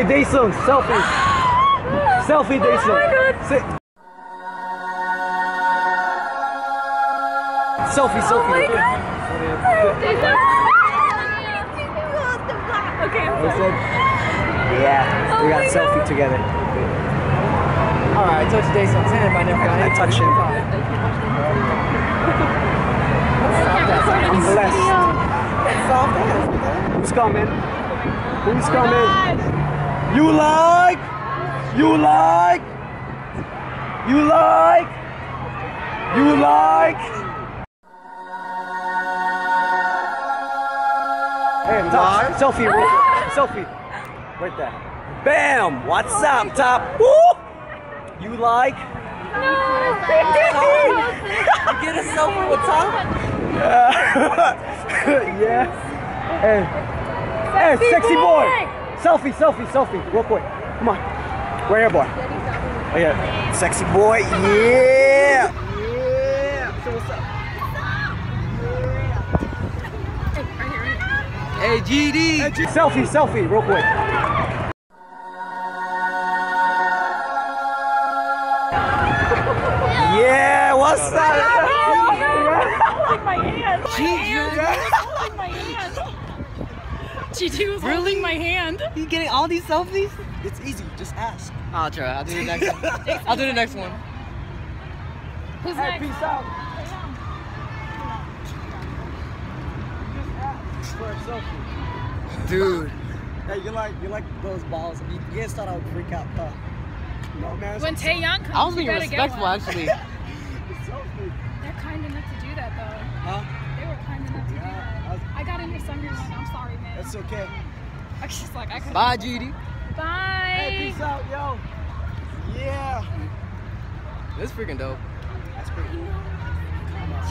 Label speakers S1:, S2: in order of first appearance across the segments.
S1: Hey, Daesung, selfie. selfie, Daesung. Sit. Selfie, selfie.
S2: Okay, I'm
S1: I yeah, we got selfie together.
S3: Alright, I touched Jason's hand, but I never got
S1: I
S3: it.
S1: touched him. I'm blessed.
S3: Soft ass.
S1: Who's coming? Who's coming? You like? You like? You like? You like? Hey, top, selfie, real quick. selfie, right there. Bam! What's up, top? Woo! You like?
S3: You get a selfie with Tom?
S1: yeah. Hey, hey, sexy boy. Selfie, selfie, selfie, real quick. Come on. Right here, boy. Right here. Sexy boy. Yeah. Yeah. So what's up?
S3: Hey, GD.
S1: Selfie, selfie, real quick. Yeah, what's up?
S2: holding my holding my hand. GD was holding my hand.
S3: You getting all these selfies?
S1: It's easy, just ask.
S3: I'll try. I'll do the next one. I'll do the next one.
S2: Who's
S1: Hey,
S2: next?
S1: peace out. Just ask for a selfie.
S3: Dude.
S1: Hey, you like you like those balls? You, you guys thought I would freak out, huh? No, man.
S2: When Taeyang comes,
S3: I was
S2: you
S3: being
S2: gotta get
S3: respectful, actually.
S2: They're kind enough to do that though.
S1: Huh?
S2: They were kind enough to do that.
S1: I was-
S2: I got in your summer one. I'm sorry, man.
S1: That's okay.
S2: I was just like, I couldn't.
S3: Bye, GD.
S2: Bye.
S1: Hey, peace out, yo. Yeah.
S3: This freaking dope.
S1: That's pretty cool.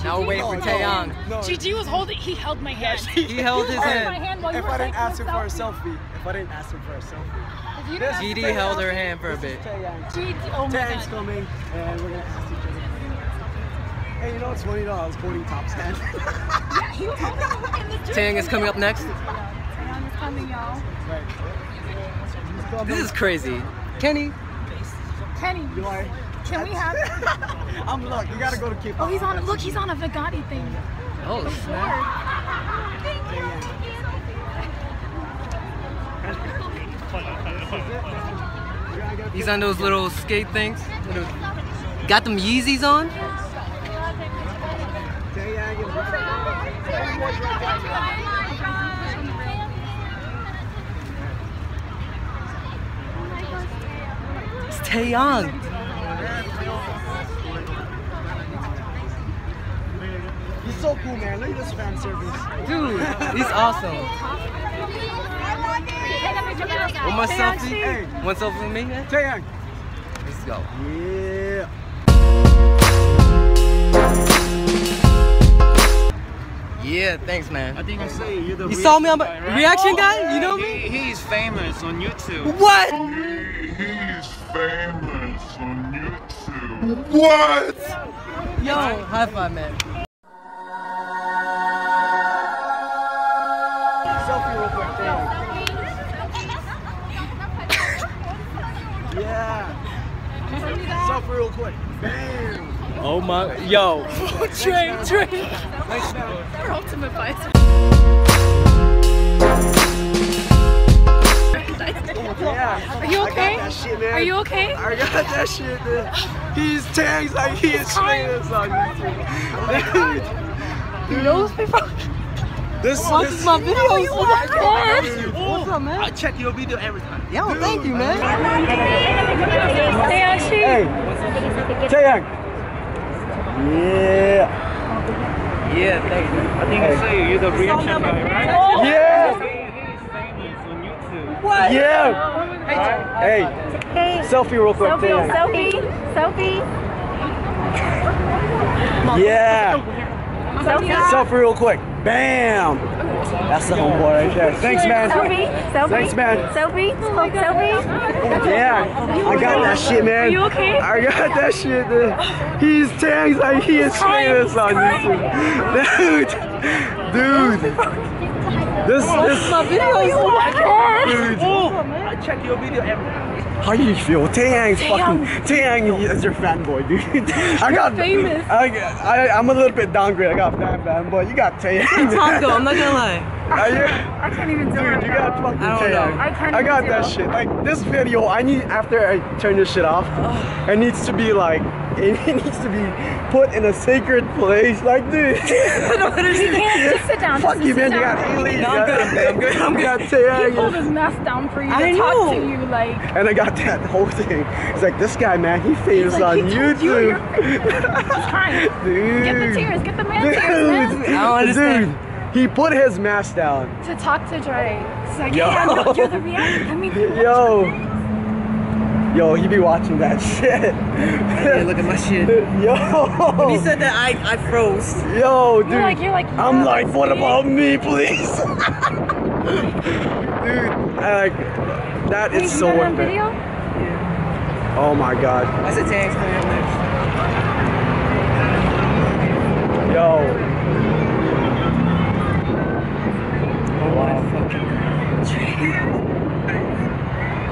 S3: Now we're waiting for
S1: No,
S3: Taeyang.
S1: No,
S2: GD was holding. He held my hand.
S3: He held his hand.
S2: hand
S1: if I didn't ask him for a
S2: selfie.
S1: selfie, if I didn't ask him for a selfie.
S2: If you didn't ask
S3: GD held her hand for a bit.
S1: Taeyang.
S2: GD. Oh my
S1: Taeyang's coming, and we're gonna ask each other. Hey, you know what's funny though? I was holding Top's hand.
S2: Yeah, he was holding it in the gym.
S3: Taeyang is coming up next.
S2: Taeyang is coming, y'all.
S1: right.
S3: This is crazy. Kenny.
S2: Kenny,
S1: You like?
S2: can we have?
S1: I'm look. You gotta go to K-pop.
S2: Oh, he's on. Look, he's on a Vagati thing.
S3: Oh, snap. He's on those little skate things. Got them Yeezys on? It's Taeyang.
S1: He's so cool, man. Look at this fan service.
S3: Dude, he's awesome. One more selfie?
S1: Hey,
S3: One selfie with me? man?
S1: Taeyang.
S3: Let's go.
S1: Yeah.
S3: Yeah, thanks, man.
S4: I think I say you're the
S3: You saw me on my
S4: reaction guy, right?
S3: reaction oh, guy? You know me?
S4: He, he's famous on YouTube.
S3: What?
S5: He's famous on YouTube. What?
S3: Yo, high five, man.
S1: Selfie real quick, Taeyang. Yeah. Selfie real quick. Bam.
S4: Oh my, yo.
S2: Train, train.
S1: Thanks, man.
S2: Ultimate fighter. Are you okay?
S1: I got that shit, man. He's tags like he is famous on YouTube.
S3: You know those people?
S1: This,
S3: Watch
S1: this,
S3: my videos.
S2: Oh my God.
S3: What's up, man?
S4: I check your video every time.
S3: Yo, thank you, man.
S2: Hey, Ashley.
S1: Hey, Taeyang. Yeah.
S3: Yeah, thank you.
S4: I think I say you're the reaction guy, right?
S1: Yeah.
S4: He's famous on
S1: Yeah. Hey, Hey. selfie real quick, Taeyang.
S6: Sophie, Sophie,
S1: Yeah.
S6: Sophie,
S1: Selfie real quick. Bam. That's the homeboy right there. Thanks, man.
S6: Sophie, Sophie,
S1: Thanks, man.
S6: Sophie, Sophie.
S1: Yeah, I got that shit, man.
S2: Are you okay?
S1: I got that shit, man. He's tags like he is famous on YouTube. Dude, dude. This, this,
S3: My videos. Oh my god.
S1: dude.
S4: I check your video every time.
S1: How you feel? Taeyang's fucking Taeyang is your fanboy, dude. I got
S7: famous.
S1: I, I I'm a little bit downgrade. I got fan fanboy. You got Taeyang.
S3: Tongo, I'm not gonna lie.
S1: Are you?
S2: I can't even do
S1: Dude,
S2: it.
S1: you got fucking
S3: I don't know.
S1: Taeyang.
S2: I can't
S1: I got that
S2: do
S1: shit. Like this video, I need after I turn this shit off, it needs to be like it needs to be put in a sacred place. Like, dude.
S2: You can't just sit down.
S1: Fuck
S2: just
S1: you,
S2: sit
S1: man. You got Haley. You
S3: No, I'm good, I'm good, I'm good, I'm
S1: You got
S2: He pulled his mask down for you to
S3: I
S2: talk to you, like.
S1: And I got that whole thing. It's like this guy, man. He famous
S2: like,
S1: on
S2: he told you
S1: YouTube.
S2: you're He's trying.
S1: dude.
S2: Get the tears. Get the man
S1: Dude.
S2: tears, man.
S3: I don't understand.
S1: Dude, he put his mask down.
S2: To talk to Dre. He's like,
S1: Yo.
S2: yeah, no, you're the reality. Let me.
S1: Yo. Yo, he be watching that shit.
S3: Hey, look at my shit.
S1: Yo.
S3: He said that I, I froze.
S1: Yo, dude.
S2: You're like, you're like.
S1: I'm
S2: yeah,
S1: like, what about me, please? dude, like, that
S2: Wait,
S1: is so
S2: got it on
S1: worth it.
S2: video?
S1: Oh my god.
S3: I said Taeyang's coming.
S1: Yo.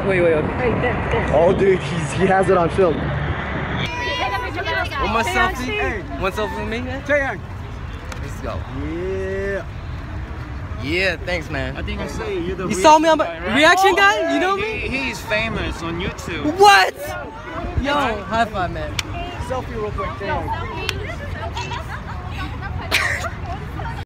S3: Wait, wait, okay.
S2: Right there, there.
S1: Oh, dude, he's, he has it on film.
S3: One more selfie. One selfie with me, man.
S1: Taeyang.
S3: Let's go.
S1: Yeah.
S3: Yeah, thanks, man.
S4: I think I say you're the
S3: You saw me on
S4: reaction
S3: my
S4: guy, right?
S3: reaction oh, guy? You know me?
S4: He, he's famous on YouTube.
S3: What? Yo, high five, man.
S1: Selfie real quick, Taeyang.